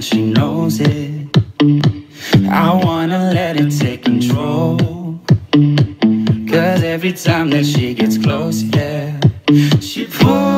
she knows it. I wanna let it take control. Cause every time that she gets close, yeah, she pulls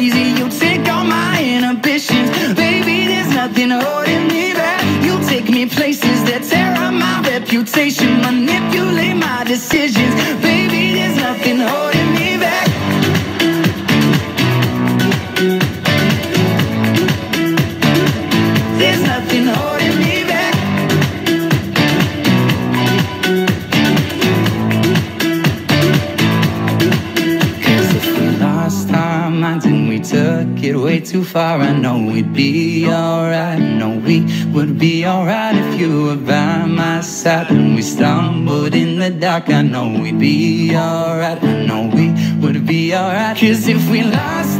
Crazy. You take all my inhibitions, baby. There's nothing holding me back. You take me places that tear up my reputation, took it way too far, I know we'd be alright. Know we would be alright if you were by my side. And we stumbled in the dark, I know we'd be alright. I know we would be alright. Cause if we lost